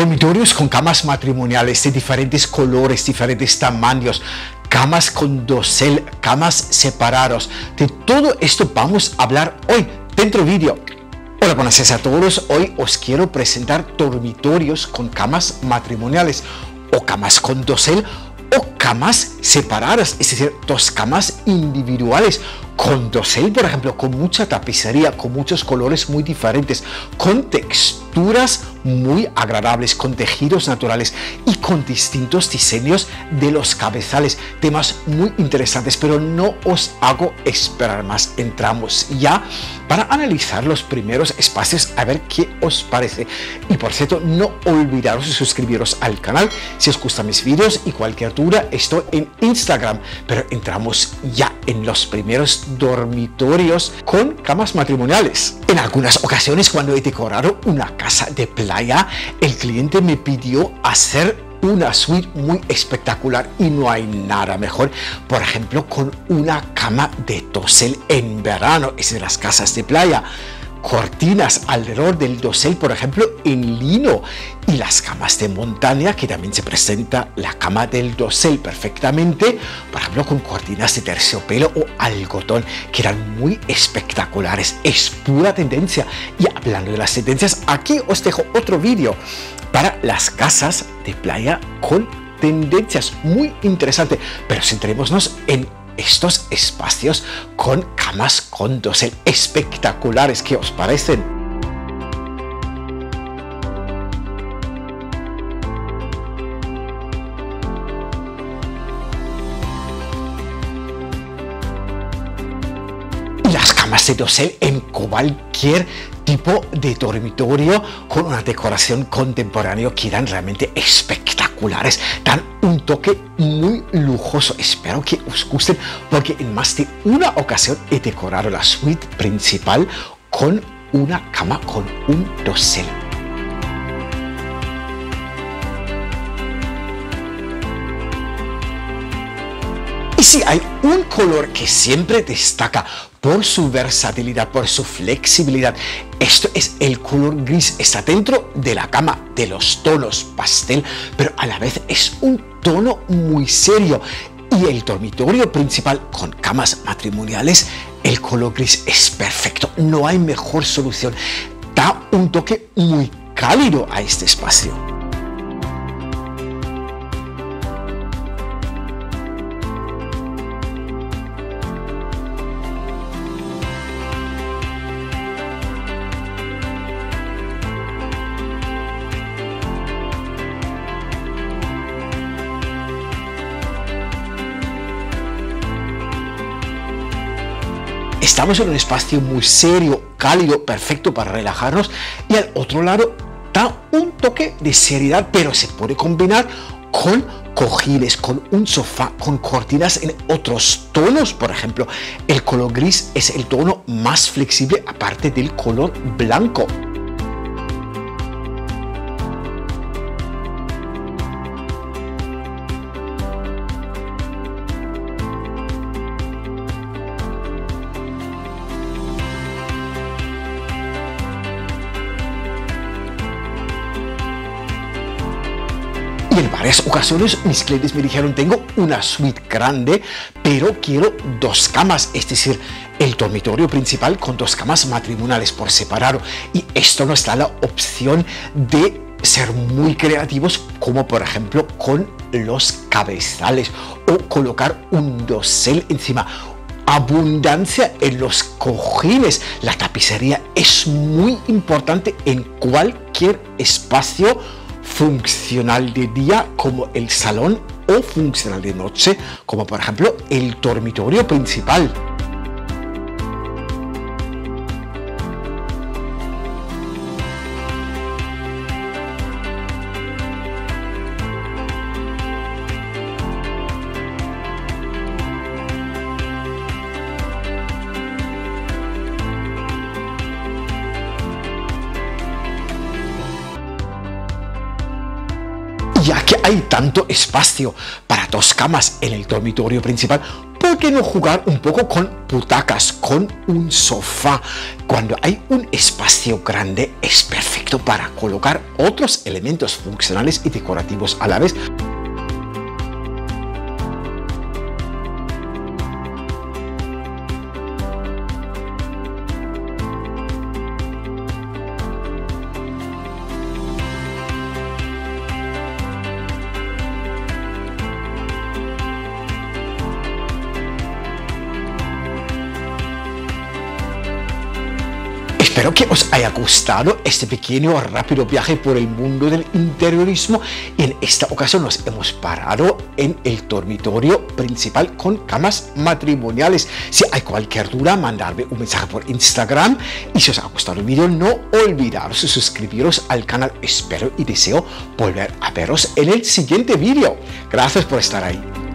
Dormitorios con camas matrimoniales de diferentes colores, diferentes tamaños, camas con dosel, camas separados. De todo esto vamos a hablar hoy dentro vídeo. Hola, buenas noches a todos. Hoy os quiero presentar dormitorios con camas matrimoniales o camas con dosel o camas separadas, es decir, dos camas individuales con dosel, por ejemplo, con mucha tapicería, con muchos colores muy diferentes, con texturas muy agradables, con tejidos naturales y con distintos diseños de los cabezales. Temas muy interesantes, pero no os hago esperar más. Entramos ya para analizar los primeros espacios, a ver qué os parece. Y por cierto, no olvidaros de suscribiros al canal si os gustan mis vídeos y cualquier duda, estoy en Instagram. Pero entramos ya en los primeros dormitorios con camas matrimoniales. En algunas ocasiones cuando he decorado una casa de el cliente me pidió hacer una suite muy espectacular y no hay nada mejor, por ejemplo, con una cama de tosel en verano, es de las casas de playa cortinas alrededor del dosel, por ejemplo, en lino y las camas de montaña, que también se presenta la cama del dosel perfectamente, por ejemplo, con cortinas de terciopelo o algodón, que eran muy espectaculares. Es pura tendencia. Y hablando de las tendencias, aquí os dejo otro vídeo para las casas de playa con tendencias muy interesante, pero centrémonos en estos espacios con camas con dosel espectaculares. ¿Qué os parecen? las camas de dosel en cualquier tipo de dormitorio con una decoración contemporánea que dan realmente espectaculares, dan toque muy lujoso. Espero que os gusten porque en más de una ocasión he decorado la suite principal con una cama con un dosel. Y si hay un color que siempre destaca por su versatilidad, por su flexibilidad. Esto es el color gris, está dentro de la gama de los tonos pastel, pero a la vez es un tono muy serio. Y el dormitorio principal con camas matrimoniales, el color gris es perfecto, no hay mejor solución. Da un toque muy cálido a este espacio. Estamos en un espacio muy serio, cálido, perfecto para relajarnos y al otro lado da un toque de seriedad, pero se puede combinar con cojines, con un sofá, con cortinas en otros tonos. Por ejemplo, el color gris es el tono más flexible aparte del color blanco. Varias ocasiones mis clientes me dijeron, tengo una suite grande, pero quiero dos camas, es decir, el dormitorio principal con dos camas matrimoniales por separado. Y esto nos da la opción de ser muy creativos, como por ejemplo con los cabezales o colocar un dosel encima abundancia en los cojines. La tapicería es muy importante en cualquier espacio funcional de día como el salón o funcional de noche como por ejemplo el dormitorio principal. Que hay tanto espacio para dos camas en el dormitorio principal, ¿Por qué no jugar un poco con butacas, con un sofá? Cuando hay un espacio grande es perfecto para colocar otros elementos funcionales y decorativos a la vez. Espero que os haya gustado este pequeño rápido viaje por el mundo del interiorismo. En esta ocasión nos hemos parado en el dormitorio principal con camas matrimoniales. Si hay cualquier duda, mandarme un mensaje por Instagram. Y si os ha gustado el vídeo, no olvidaros de suscribiros al canal. Espero y deseo volver a veros en el siguiente vídeo. Gracias por estar ahí.